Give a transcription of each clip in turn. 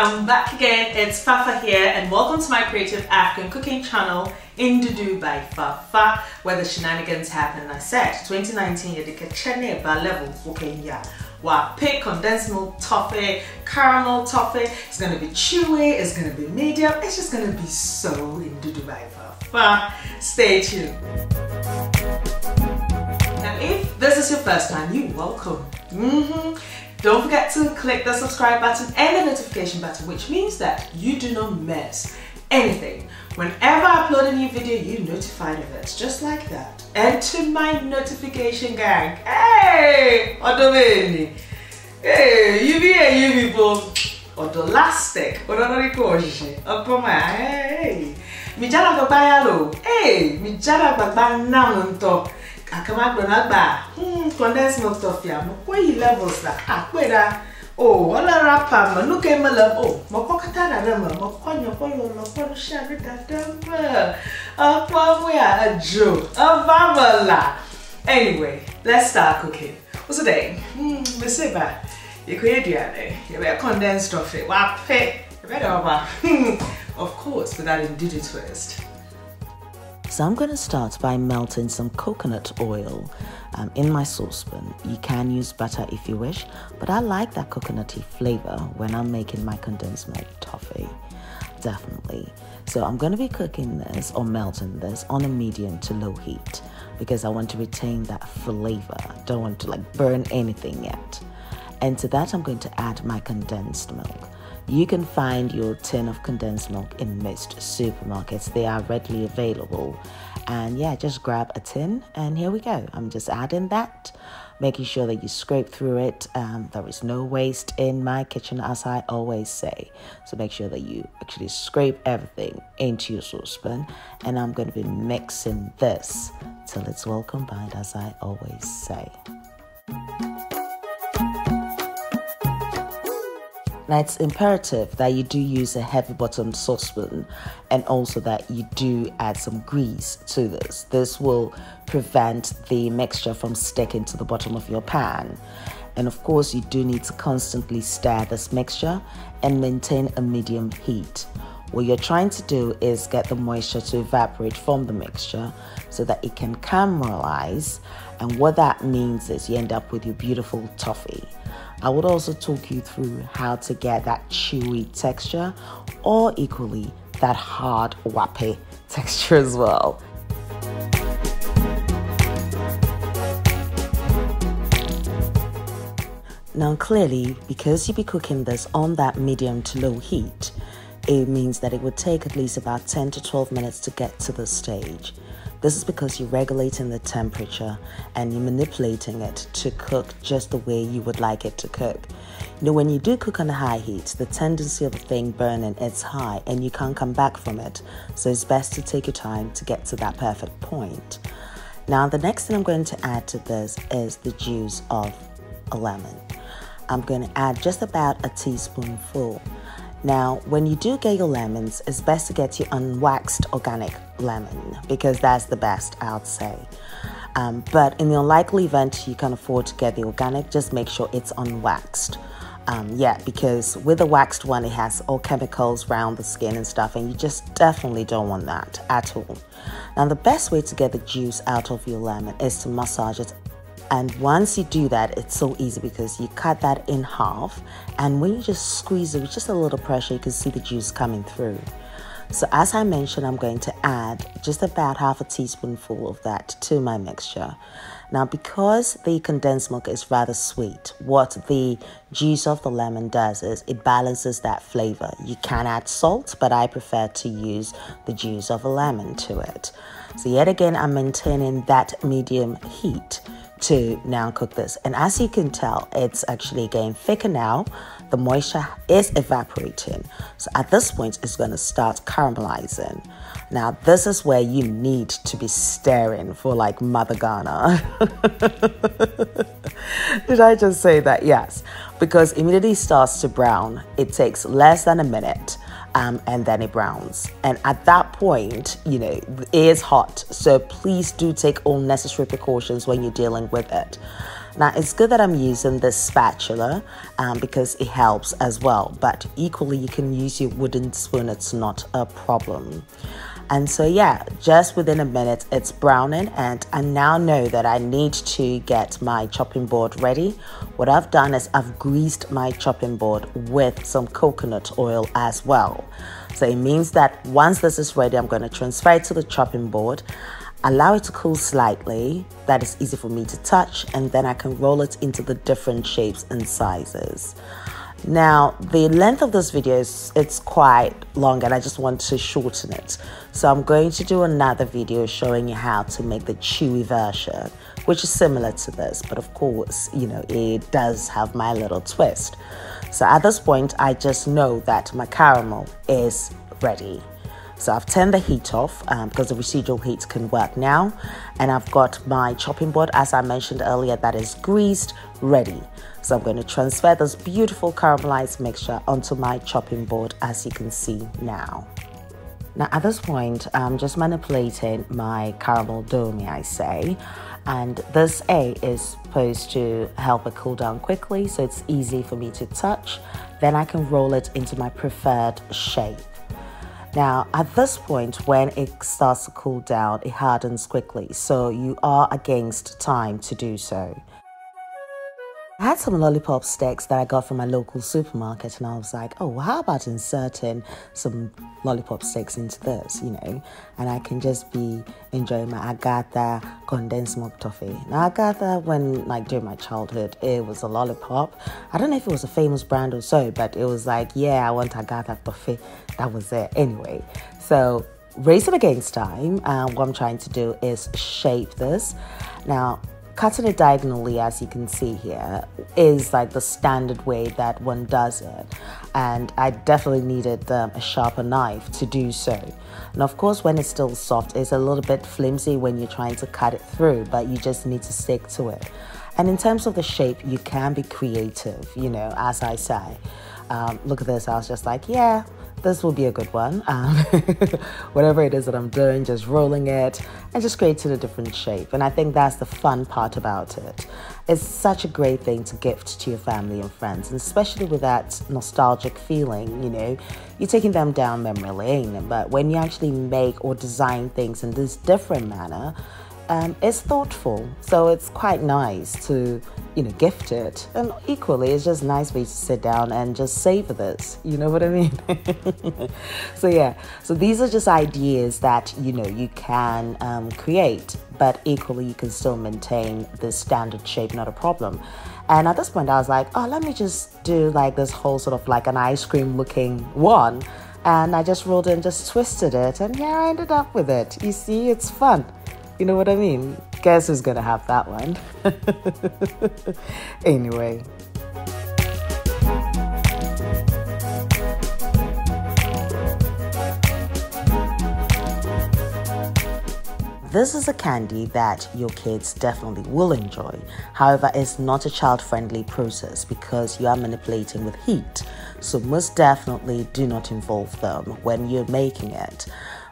I'm back again. It's Fafa here, and welcome to my creative African cooking channel, Ndudu by Fafa, where the shenanigans happen. I said 2019 yedika chene ba level cooking ya. Wa pick condensed milk toffee, caramel toffee. It's gonna be chewy, it's gonna be medium, it's just gonna be so Ndudu by Fafa. Stay tuned. Now, if this is your first time, you welcome. Mm -hmm. Don't forget to click the subscribe button and the notification button, which means that you do not miss anything. Whenever I upload a new video, you're notified of it, just like that. And to my notification gang, hey, Odomeni, hey, you be a you people, Odolastic, Odonoricoshi, Opoma, hey, Mijana Babayalo, hey, Mijana Babanamunto akamagbemagba hmm, condensed milk tofia mokweyi levels la akpera o ọlọra pa mọ nuke mẹlẹ o mọkọ kata dada mọ mọkọ nyọkọ lọlọ kọlu ṣẹri dada mọ ọpọ wíà àjò ọba mọla anyway let's start cooking. What's the day mesiba yẹkọ yẹ duane yẹbẹ condensed tofia wàá pẹ yẹbẹ dẹ ọba hmm, of course without a duty twist. So I'm going to start by melting some coconut oil um, in my saucepan. You can use butter if you wish, but I like that coconutty flavor when I'm making my condensed milk toffee. Definitely. So I'm going to be cooking this or melting this on a medium to low heat because I want to retain that flavor. I don't want to like burn anything yet. And to that I'm going to add my condensed milk. You can find your tin of condensed milk in most supermarkets. They are readily available. And yeah, just grab a tin and here we go. I'm just adding that, making sure that you scrape through it. Um, there is no waste in my kitchen, as I always say. So make sure that you actually scrape everything into your saucepan. And I'm going to be mixing this till it's well combined, as I always say. Now, it's imperative that you do use a heavy bottomed saucepan and also that you do add some grease to this. This will prevent the mixture from sticking to the bottom of your pan. And of course, you do need to constantly stir this mixture and maintain a medium heat. What you're trying to do is get the moisture to evaporate from the mixture so that it can caramelize. And what that means is you end up with your beautiful toffee. I would also talk you through how to get that chewy texture or equally that hard wape texture as well. Now clearly, because you'll be cooking this on that medium to low heat, it means that it would take at least about 10 to 12 minutes to get to this stage. This is because you're regulating the temperature and you're manipulating it to cook just the way you would like it to cook. You know, when you do cook on a high heat, the tendency of the thing burning is high and you can't come back from it. So it's best to take your time to get to that perfect point. Now, the next thing I'm going to add to this is the juice of a lemon. I'm going to add just about a teaspoonful. Now, when you do get your lemons, it's best to get your unwaxed organic lemon because that's the best, I would say. Um, but in the unlikely event you can afford to get the organic, just make sure it's unwaxed. Um, yeah, because with the waxed one, it has all chemicals around the skin and stuff, and you just definitely don't want that at all. Now, the best way to get the juice out of your lemon is to massage it and once you do that, it's so easy because you cut that in half. And when you just squeeze it with just a little pressure, you can see the juice coming through. So as I mentioned, I'm going to add just about half a teaspoonful of that to my mixture. Now, because the condensed milk is rather sweet, what the juice of the lemon does is it balances that flavor. You can add salt, but I prefer to use the juice of a lemon to it. So yet again, I'm maintaining that medium heat to now cook this. And as you can tell, it's actually getting thicker now. The moisture is evaporating. So at this point, it's going to start caramelizing. Now, this is where you need to be staring for like Mother Ghana. Did I just say that? Yes. Because immediately starts to brown. It takes less than a minute um, and then it browns. And at that point, you know, it is hot. So please do take all necessary precautions when you're dealing with it. Now it's good that I'm using this spatula um, because it helps as well, but equally you can use your wooden spoon, it's not a problem. And so, yeah, just within a minute, it's browning, and I now know that I need to get my chopping board ready. What I've done is I've greased my chopping board with some coconut oil as well. So it means that once this is ready, I'm going to transfer it to the chopping board, allow it to cool slightly, that is easy for me to touch, and then I can roll it into the different shapes and sizes. Now, the length of this video is it's quite long and I just want to shorten it. So I'm going to do another video showing you how to make the chewy version, which is similar to this, but of course, you know, it does have my little twist. So at this point, I just know that my caramel is ready. So I've turned the heat off um, because the residual heat can work now. And I've got my chopping board, as I mentioned earlier, that is greased, ready. So I'm going to transfer this beautiful caramelized mixture onto my chopping board, as you can see now. Now at this point, I'm just manipulating my caramel dough, may I say. And this A is supposed to help it cool down quickly so it's easy for me to touch. Then I can roll it into my preferred shape. Now, at this point, when it starts to cool down, it hardens quickly, so you are against time to do so. I had some lollipop sticks that I got from my local supermarket, and I was like, oh, how about inserting some lollipop sticks into this, you know? And I can just be enjoying my Agatha condensed milk toffee. Now, Agatha, when like during my childhood, it was a lollipop. I don't know if it was a famous brand or so, but it was like, yeah, I want Agatha toffee. That was it. Anyway, so racing against time, uh, what I'm trying to do is shape this. Now, cutting it diagonally as you can see here is like the standard way that one does it. And I definitely needed um, a sharper knife to do so. And of course when it's still soft it's a little bit flimsy when you're trying to cut it through but you just need to stick to it. And in terms of the shape you can be creative you know as I say. Um, look at this I was just like yeah this will be a good one. Um, whatever it is that I'm doing, just rolling it and just creating a different shape. And I think that's the fun part about it. It's such a great thing to gift to your family and friends, and especially with that nostalgic feeling, you know, you're taking them down memory lane. But when you actually make or design things in this different manner, um, it's thoughtful. So it's quite nice to, you know, gift it. And equally, it's just nice for you to sit down and just savor this. You know what I mean? so yeah, so these are just ideas that, you know, you can um, create, but equally you can still maintain the standard shape, not a problem. And at this point, I was like, oh, let me just do like this whole sort of like an ice cream looking one. And I just rolled it and just twisted it. And yeah, I ended up with it. You see, it's fun. You know what I mean? Guess who's gonna have that one? anyway. This is a candy that your kids definitely will enjoy. However, it's not a child friendly process because you are manipulating with heat. So, most definitely do not involve them when you're making it.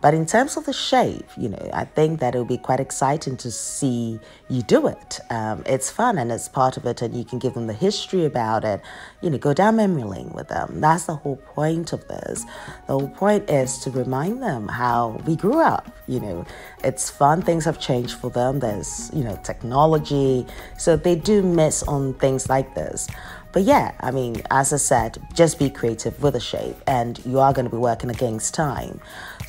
But in terms of the shape, you know, I think that it'll be quite exciting to see you do it. Um, it's fun and it's part of it, and you can give them the history about it. You know, go down memory lane with them. That's the whole point of this. The whole point is to remind them how we grew up. You know, it's fun. Things have changed for them. There's, you know, technology. So they do miss on things like this. But yeah, I mean, as I said, just be creative with the shape, and you are going to be working against time.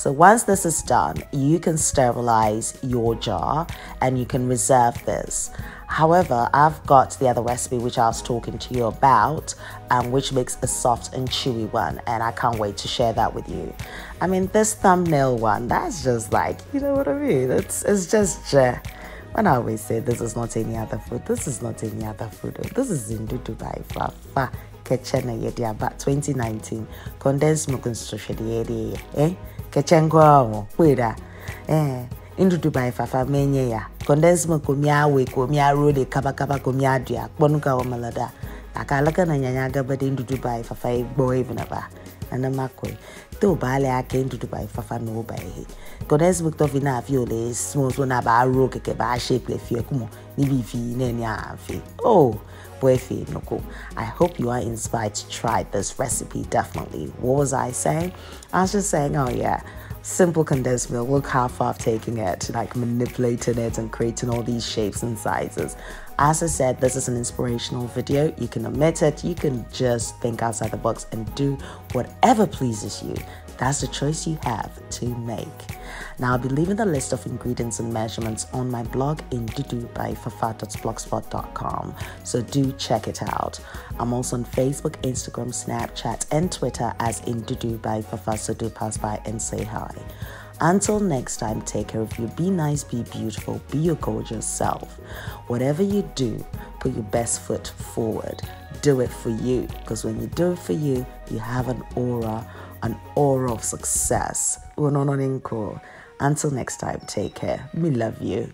So once this is done, you can sterilize your jar and you can reserve this. However, I've got the other recipe which I was talking to you about, um, which makes a soft and chewy one, and I can't wait to share that with you. I mean, this thumbnail one, that's just like, you know what I mean? It's it's just. Uh, when I always say this is not any other food, this is not any other food. This is Ndudu by Fafa Kitchen Yediaba 2019 condensed milk and social eh kechengo ahụ kpera ee eh, ndudu by fafa menye ya. Condensed milk omia we komia rode kaba kaba komia dua kpọnụ ka ọmalada akalaka na nyanya gabade ndudu by fafa e igbo ibina ba. Anamakwe to baale yake ndudu by fafa na ba. ihe condensed milk tofi na afi ole smooth na ba aro keke ba shape le fie kumo. Níbi ìfi náà ní àáfin. oh. Boyfriend noko i hope you are inspired to try this recipe definitely what was i saying i was just saying oh yeah simple condensed milk. Look how far I've taken it, like manipulating it and creating all these shapes and sizes. As I said, this is an inspirational video. You can omit it, you can just think outside the box and do whatever pleases you. That's the choice you have to make. Now, I'll be leaving the list of ingredients and measurements on my blog Ndudu by so do check it out. I'm also on Facebook, Instagram, Snapchat, and Twitter as Ndudu by fafa, so do pass by and say hi. Until next time, take care of you. Be nice, be beautiful, be your gorgeous self. Whatever you do, put your best foot forward. Do it for you, because when you do it for you, you have an aura an aura of success. Until next time, take care. We love you.